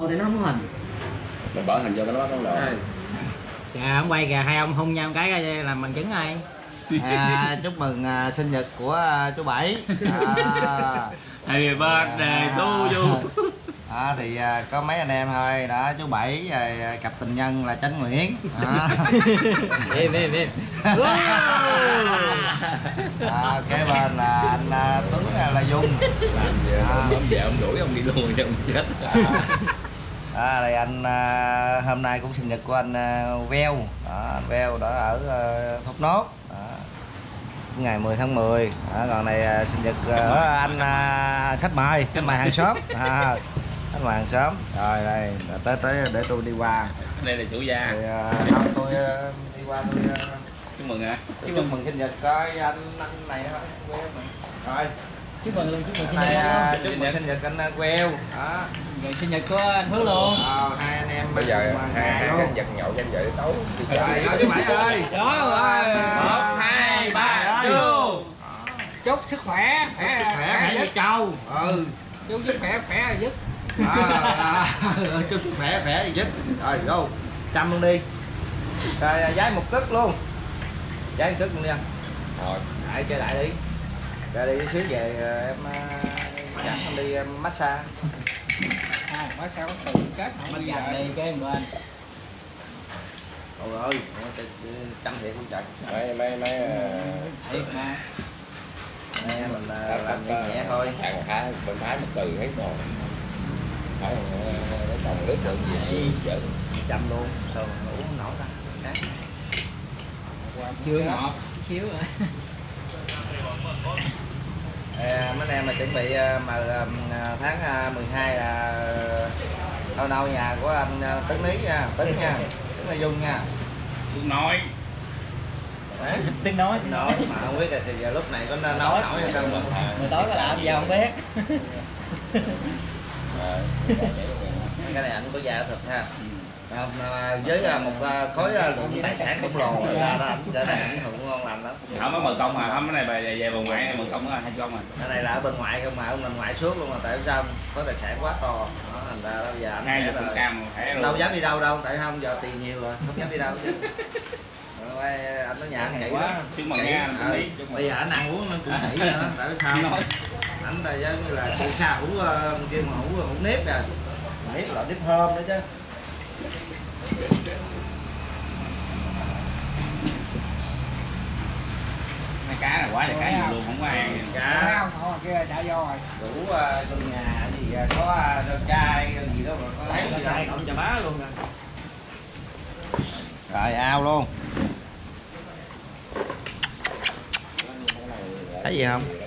Thì nó không có hình. Mình bỏ hình vô cái nó bắt con lộ Dạ ông quay kìa hai ông hung nhau cái coi làm bằng chứng ai. À, chúc mừng à, sinh nhật của à, chú bảy. À, Happy birthday to you. À, thì à, có mấy anh em thôi. Đó chú bảy à, cặp tình nhân là chánh nguyễn. À, Im im im à, kế bên là anh à, tuấn à, là dung. Gì ông về ông đuổi ông đi luôn cho ông chết. À, đây anh à, hôm nay cũng sinh nhật của anh à, veo. Đó, anh veo đó ở à, thốt nốt. Đó. ngày 10 tháng 10 đó, còn này à, sinh nhật à, anh à, khách mời khách mời hàng xóm. À, khách mời hàng xóm. Rồi đây tới tới để tôi đi qua. Đây là chủ gia. Thì à, không tôi à, đi qua tôi à, chúc mừng ạ. Chúc mừng sinh nhật coi anh anh này thôi rồi chúc mừng chúc mừng sinh này nhật à, chúc mừng sinh nhật anh à, queo đó Rồi sinh nhật của anh Phước luôn Ờ, hai anh em bây giờ hai ngày cái vật nhậu danh dự tấu thì Rồi, ơi chú Bảy ơi. Đó rồi Một, hai ba Trời vô chúc sức khỏe khỏe Khỏe khỏe như trâu. Ừ. chúc sức khỏe khỏe dứt À, à, chúc sức khỏe khỏe gì dứt. Rồi, go. Trăm luôn đi. Rồi à, giái một cất luôn. Giái một cất luôn đi anh. rồi Đại chơi đại đi. Ra đi xíu về à, em à, dẫn em đi em massage. à, sao có từ kết không đi đi cái bên Ôi ơi, trăm thiệt luôn trời. mấy mấy mấy ờ, thiệt mà Đây mình làm nhẹ nhẹ thôi. thằng thái bên thái một từ hết rồi phải nó trồng nước được gì giận Trăm luôn. Sao ngủ không nổi ta. Khác. chưa ngọt xíu rồi mấy anh em mà chuẩn bị à, mà à, tháng à, 12 là đâu đâu nhà của anh à, Tấn Lý nha, Tấn nha, Tấn là Dung nha. tôi nói Đấy. tiếng nói Nói mà không biết là thì giờ lúc này có nấu nổi hay không. người tối có làm gì không biết Cái này anh có da thật ha. À, mà với à, một à, khối lượng tài sản khổng lồ ra đó trở thành ảnh hưởng ngon lành lắm. không có mời công mà không cái này về về bà ngoại mời công là hai công mà Cái này là ở bên ngoài không mà ông bên ngoài suốt luôn mà tại sao có tài sản quá to. Đó, thành ra đó giờ là- trăm thẻ đâu dám đi đâu đâu tại không giờ tiền nhiều rồi không dám đi đâu chứ. Anh ở nhà anh quá chúc mừng nha anh Ừ, chúc mừng bây giờ anh ăn uống nó cũng kỹ nữa tại sao anh là giống như là từ xa hủ ờ, kia mà hủ hủ nếp nè nếp là nếp thơm nữa chứ mấy cá là quá là cá nhiều luôn không có ăn cá không kia đã vô rồi. Đủ ờ, trong nhà gì ờ, có ờ, rau chai gì đó mà có lấy gì đâu cộng cho má luôn nè rồi ao luôn. Thấy gì không